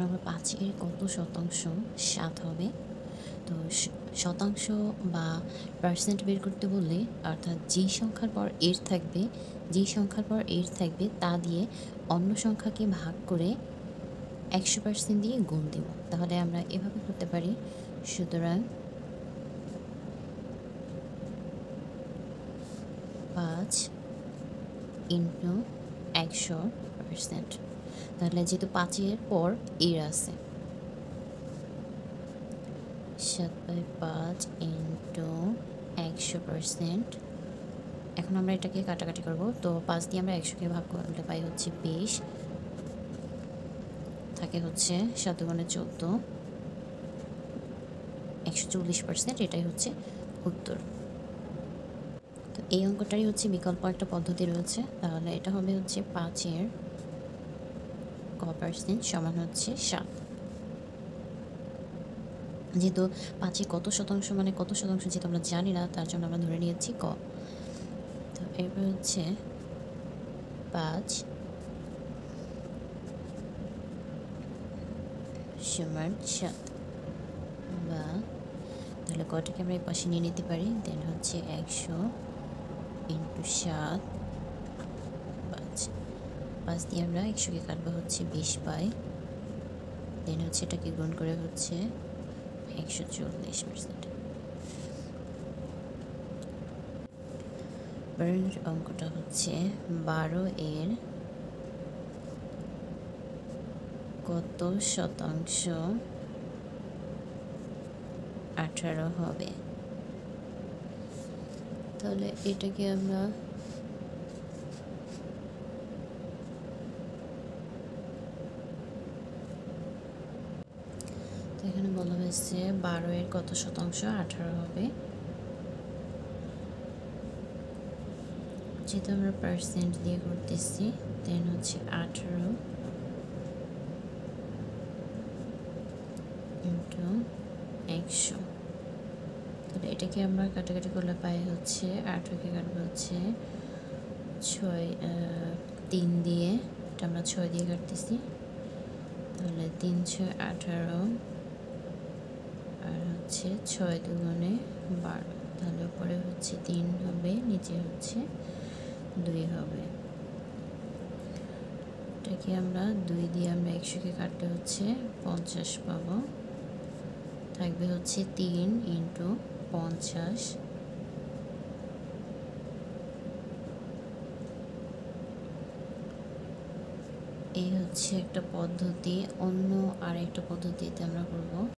আমরা পাঁচের কত শতাংশ? সাত হবে। তো শতাংশ বা পার্সেন্ট বের করতে বললে, অর্থাৎ যেই সংখ্যার পর এর থাকবে যেই সংখ্যার পর এর থাকবে, তা দিয়ে অন্য সংখ্যাকে ভাগ করে একশো পার্সেন্ট দিয়ে গুণ দেব। তাহলে আমরা এভাবে করতে পারি। সুতরাং পাঁচ ইন্টু একশো পার্সেন্ট তাহলে যেহেতু পাঁচের পর এর আছে। সাত বাই পাঁচ ইন্টু একশো পার্সেন্ট এখন আমরা এটাকে কাটাকাটি করব। তো পাঁচ দিয়ে আমরা একশোকে ভাগ করলে পাই হচ্ছে বিশ। থাকে হচ্ছে সাত গুণে চোদ্দ। একশো চল্লিশ পার্সেন্ট এটাই হচ্ছে উত্তর। তো এই অঙ্কটাই হচ্ছে বিকল্প একটা পদ্ধতি রয়েছে। তাহলে এটা হবে হচ্ছে পাঁচের ক পার্সেন্ট সমান হচ্ছে সাত। যেহেতু পাঁচে কত শতাংশ মানে কত শতাংশ যেহেতু আমরা জানি না, তার জন্য আমরা ধরে নিয়েছি ক। তো এরপর হচ্ছে পাঁচ সমান সাত বা তাহলে কটাকে আমরা এই পাশে নিয়ে নিতে পারি? দেন হচ্ছে একশো ইন্টু সাত পাঁচ দিয়ে আমরা একশোকে কাটবো হচ্ছে বিশ পাই দেন হচ্ছে এটাকে গুণ করে হচ্ছে একশো চল্লিশ পার্সেন্ট অঙ্কটা হচ্ছে বারো এর কত শতাংশ আঠারো হবে। তাহলে এটাকে আমরা এখানে বলা হয়েছে বারো এর কত শতাংশ? আঠারো হবে। যেহেতু আমরা পার্সেন্ট দিয়ে করতেছি দেন হচ্ছে আঠারো ইন্টু একশো। তাহলে এটাকে আমরা কাটাকাটি করলে পাই হচ্ছে আঠারোকে কাটবো হচ্ছে ছয় তিন দিয়ে। এটা আমরা ছয় দিয়ে কাটতেছি। তাহলে তিন, ছয়, আঠারো আর হচ্ছে ছয় দুগুণে বারো, তাহলে উপরে হচ্ছে তিন হবে, নিচে হচ্ছে দুই হবে। এটাকে আমরা দুই দিয়ে আমরা একশোকে কাটতে হচ্ছে পঞ্চাশ পাবো। থাকবে হচ্ছে তিন ইন্টু পঞ্চাশ। এই হচ্ছে একটা পদ্ধতি, অন্য আর একটা পদ্ধতিতে